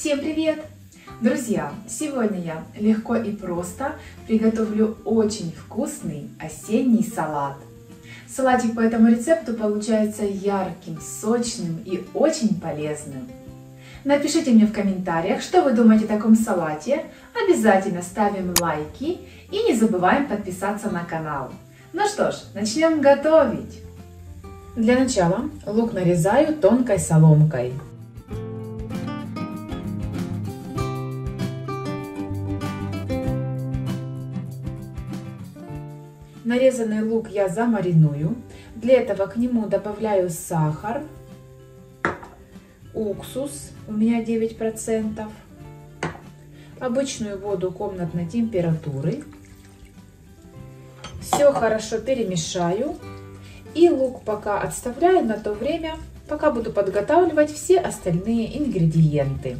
Всем привет! Друзья, сегодня я легко и просто приготовлю очень вкусный осенний салат. Салатик по этому рецепту получается ярким, сочным и очень полезным. Напишите мне в комментариях, что вы думаете о таком салате. Обязательно ставим лайки и не забываем подписаться на канал. Ну что ж, начнем готовить. Для начала лук нарезаю тонкой соломкой. Нарезанный лук я замариную. Для этого к нему добавляю сахар, уксус, у меня 9%, обычную воду комнатной температуры. Все хорошо перемешаю. И лук пока отставляю на то время, пока буду подготавливать все остальные ингредиенты.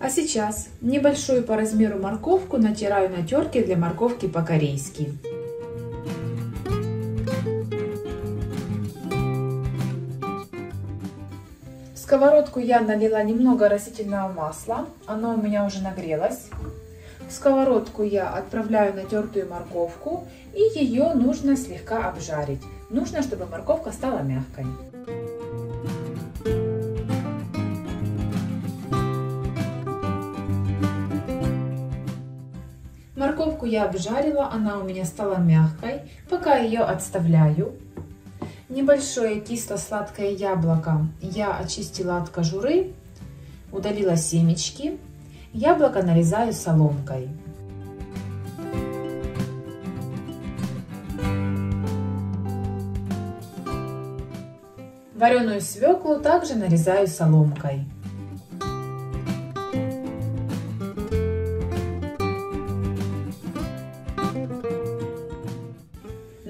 А сейчас небольшую по размеру морковку натираю на терке для морковки по-корейски. Сковородку я налила немного растительного масла, оно у меня уже нагрелось. В сковородку я отправляю натертую морковку и ее нужно слегка обжарить. Нужно, чтобы морковка стала мягкой. Морковку я обжарила, она у меня стала мягкой. Пока ее отставляю. Небольшое кисло-сладкое яблоко я очистила от кожуры, удалила семечки. Яблоко нарезаю соломкой. Вареную свеклу также нарезаю соломкой.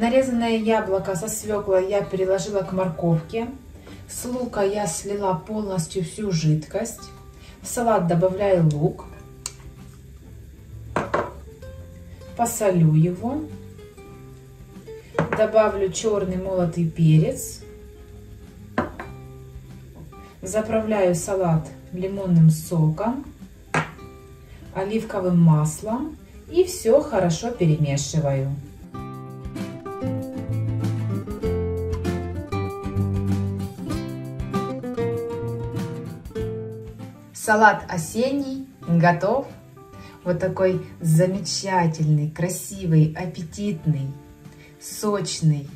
Нарезанное яблоко со свеклой я переложила к морковке. С лука я слила полностью всю жидкость. В салат добавляю лук. Посолю его. Добавлю черный молотый перец. Заправляю салат лимонным соком, оливковым маслом и все хорошо перемешиваю. Салат осенний готов. Вот такой замечательный, красивый, аппетитный, сочный,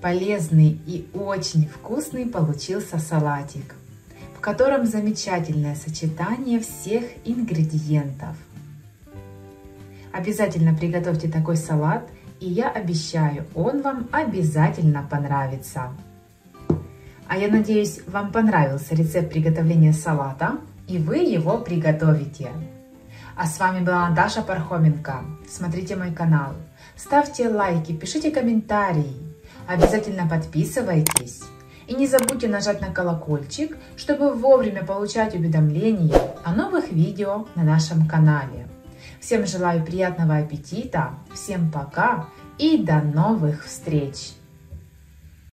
полезный и очень вкусный получился салатик, в котором замечательное сочетание всех ингредиентов. Обязательно приготовьте такой салат, и я обещаю, он вам обязательно понравится. А я надеюсь, вам понравился рецепт приготовления салата, и вы его приготовите. А с вами была Наташа Пархоменко. Смотрите мой канал, ставьте лайки, пишите комментарии, обязательно подписывайтесь. И не забудьте нажать на колокольчик, чтобы вовремя получать уведомления о новых видео на нашем канале. Всем желаю приятного аппетита, всем пока и до новых встреч!